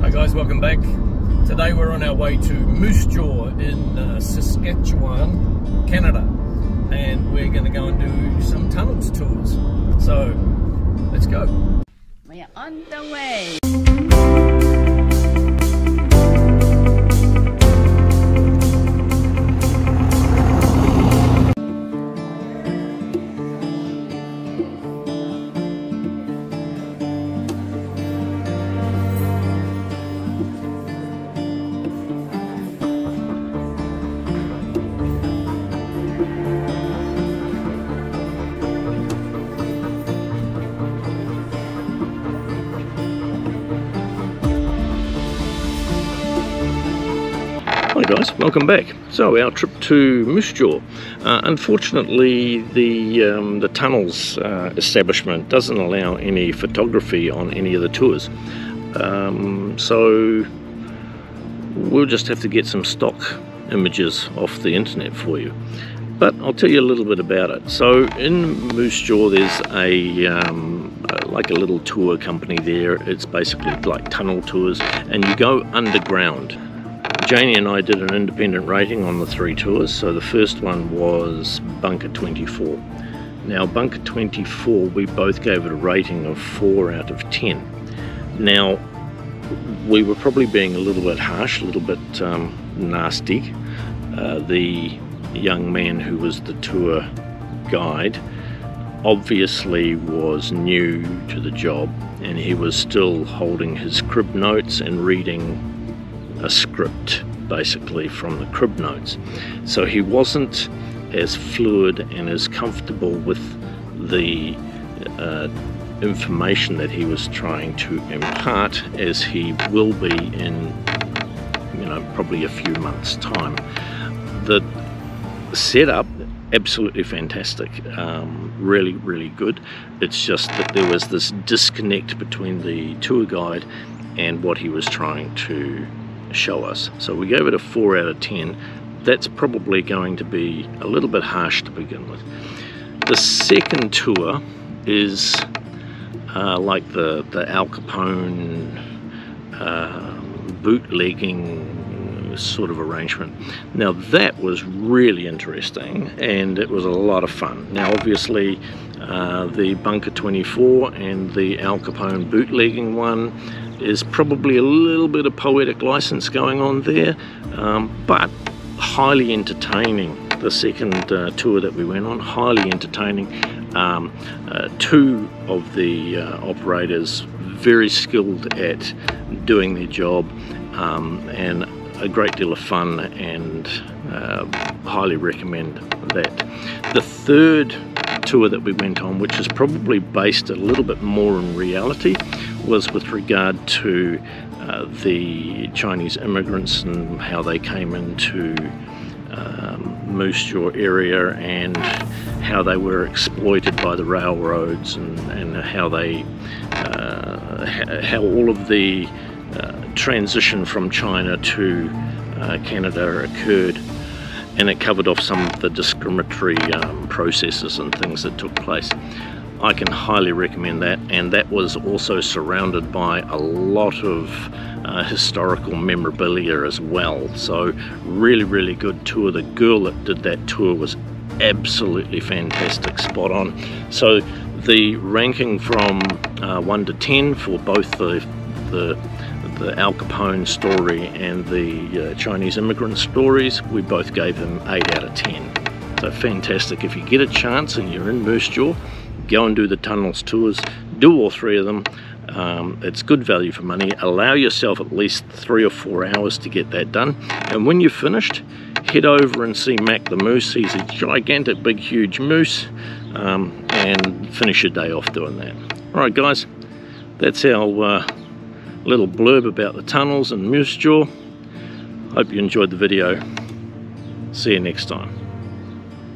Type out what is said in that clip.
Hi guys, welcome back. Today we're on our way to Moose Jaw in uh, Saskatchewan, Canada. And we're going to go and do some tunnels tours. So, let's go. We are on the way. Guys, welcome back. So our trip to Moose Jaw. Uh, unfortunately, the um, the tunnels uh, establishment doesn't allow any photography on any of the tours. Um, so we'll just have to get some stock images off the internet for you. But I'll tell you a little bit about it. So in Moose Jaw, there's a um, like a little tour company there. It's basically like tunnel tours, and you go underground. Jaynee and I did an independent rating on the three tours. So the first one was Bunker 24. Now, Bunker 24, we both gave it a rating of 4 out of 10. Now, we were probably being a little bit harsh, a little bit um, nasty. Uh, the young man who was the tour guide obviously was new to the job and he was still holding his crib notes and reading a script basically from the crib notes. So he wasn't as fluid and as comfortable with the uh, information that he was trying to impart as he will be in, you know, probably a few months' time. The setup absolutely fantastic um, really really good it's just that there was this disconnect between the tour guide and what he was trying to show us. So we gave it a 4 out of 10. That's probably going to be a little bit harsh to begin with. The second tour is uh, like the, the Al Capone uh, bootlegging sort of arrangement. Now that was really interesting and it was a lot of fun. Now obviously uh, the Bunker 24 and the Al Capone bootlegging one is probably a little bit of poetic license going on there, um, but highly entertaining. The second uh, tour that we went on, highly entertaining. Um, uh, two of the uh, operators very skilled at doing their job um, and a great deal of fun and uh, highly recommend that. The third tour that we went on, which is probably based a little bit more in reality, was with regard to uh, the Chinese immigrants and how they came into um, Moose Jaw area and how they were exploited by the railroads and, and how they uh, how all of the transition from China to uh, Canada occurred and it covered off some of the discriminatory um, processes and things that took place. I can highly recommend that and that was also surrounded by a lot of uh, historical memorabilia as well. So really really good tour. The girl that did that tour was absolutely fantastic spot on. So the ranking from uh, 1 to 10 for both the the the Al Capone story and the uh, Chinese immigrant stories we both gave them 8 out of 10 so fantastic. If you get a chance and you're in Moose Jaw go and do the tunnels tours. Do all three of them. Um, it's good value for money. Allow yourself at least three or four hours to get that done. And when you're finished head over and see Mac the moose. He's a gigantic big huge moose. Um, and finish your day off doing that. Alright guys. That's our uh, little blurb about the tunnels and Moose Jaw. Hope you enjoyed the video. See you next time